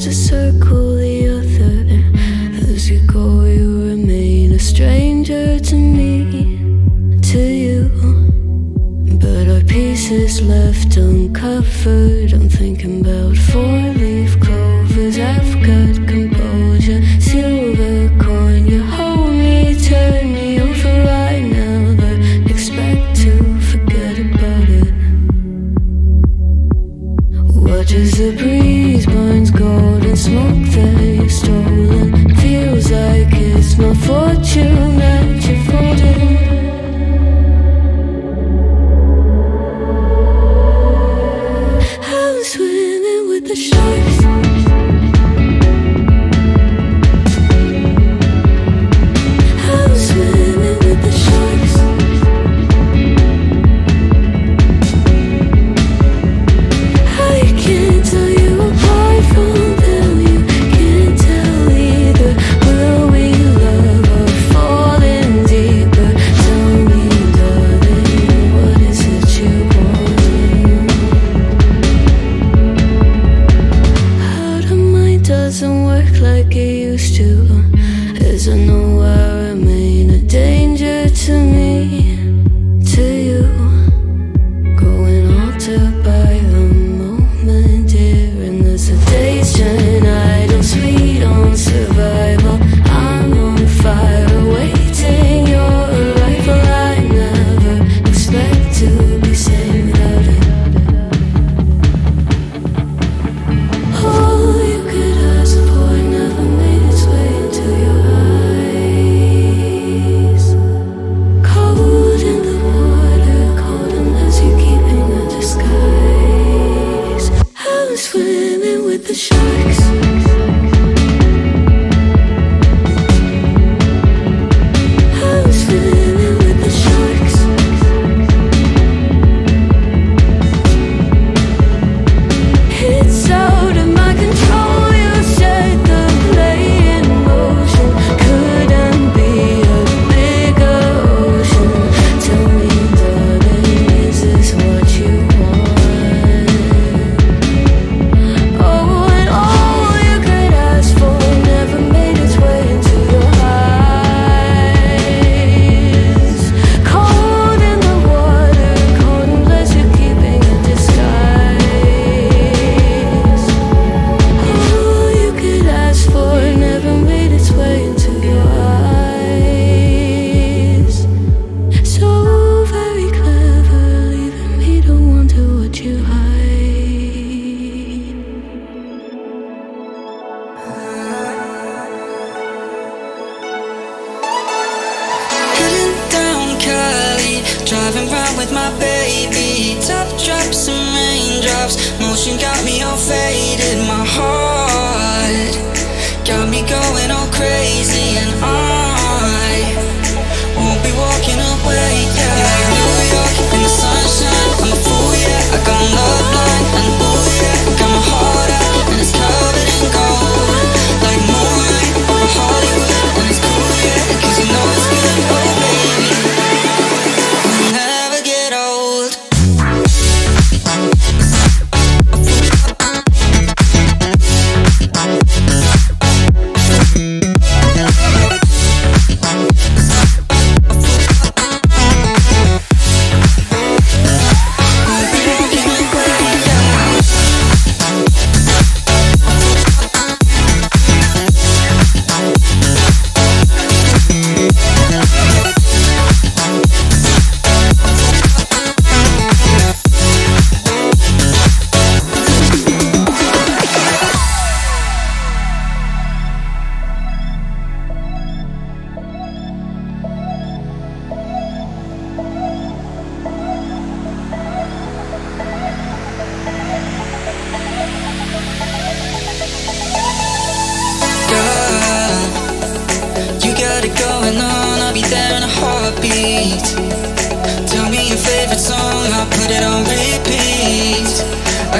used to circle the other. As you go, you remain a stranger to me, to you. But our pieces left uncovered. I'm thinking about four leaf clovers I've got. doesn't work like it used to. Is I know I remain a danger to me.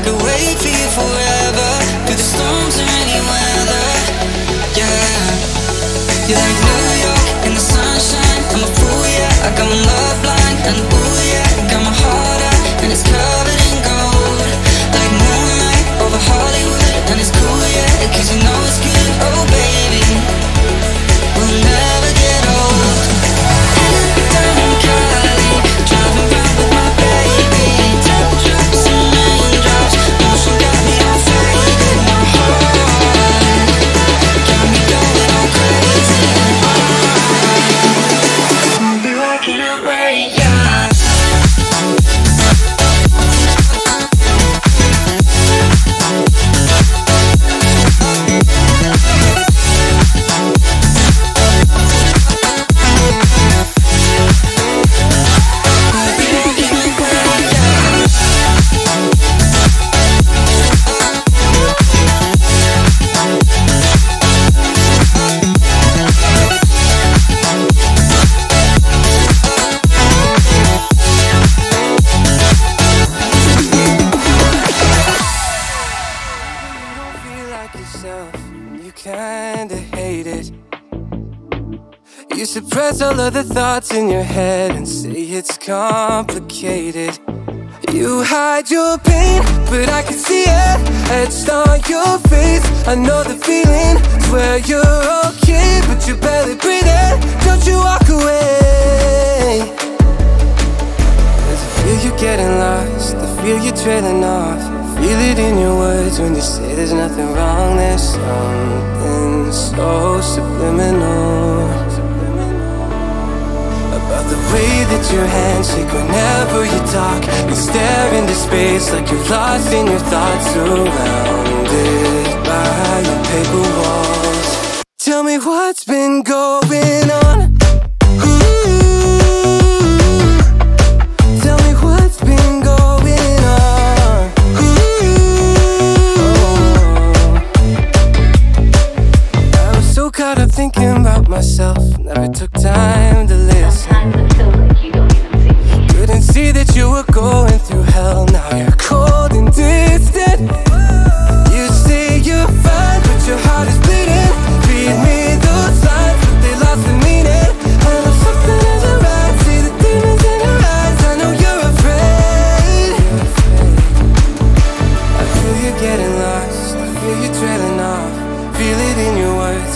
Could wait for you forever Through the storms any weather. Yeah. You're like New York in the sunshine. I'm a fool, yeah. I got love blind and ooh, yeah. Suppress all of the thoughts in your head and say it's complicated. You hide your pain, but I can see it etched on your face. I know the feeling, swear you're okay, but you're barely breathing. Don't you walk away. There's a feel you're getting lost, the feel you're trailing off. Feel it in your words when you say there's nothing wrong. There's something so subliminal your hands shake whenever you talk. You stare into space like you're lost in your thoughts, surrounded by your paper walls. Tell me what's been going on.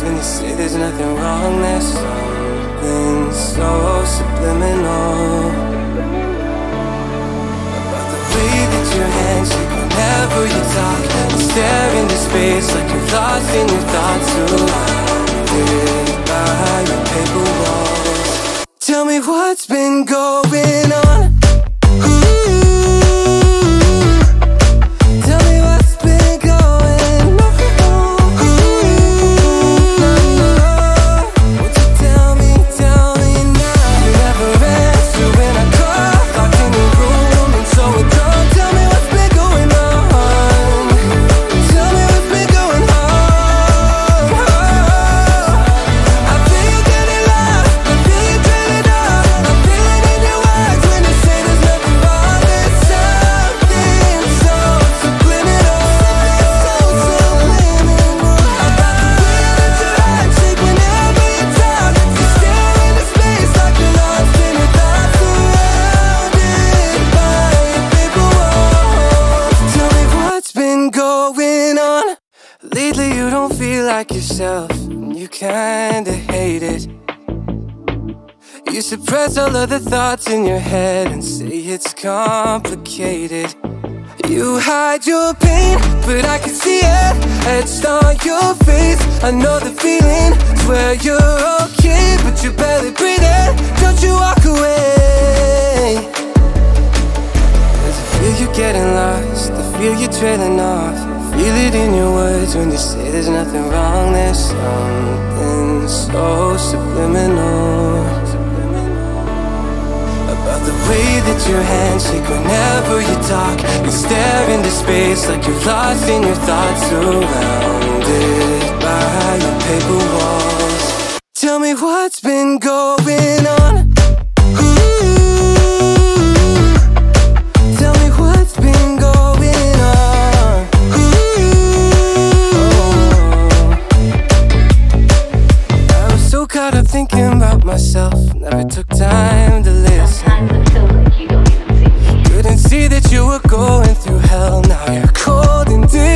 When you say there's nothing wrong. There's something so subliminal about the way that your hands shake whenever you talk. You stare into space like you're lost in your thoughts, surrounded by your paper walls. Tell me what's been going on. Like yourself, and you kinda hate it. You suppress all of the thoughts in your head and say it's complicated. You hide your pain, but I can see it etched on your face. I know the feeling, swear you're okay, but you're barely breathing. Don't you walk away. There's a feel you're getting lost, the feel you're trailing off. Feel it in your words when you say there's nothing wrong. There's something so subliminal about the way that your hands shake whenever you talk. You stare into space like you're lost in your thoughts, surrounded by your paper walls. Tell me what's been going on. thinking about myself. Never took time to listen. Sometimes I feel like you don't even see me. Couldn't see that you were going through hell. Now you're cold and dead.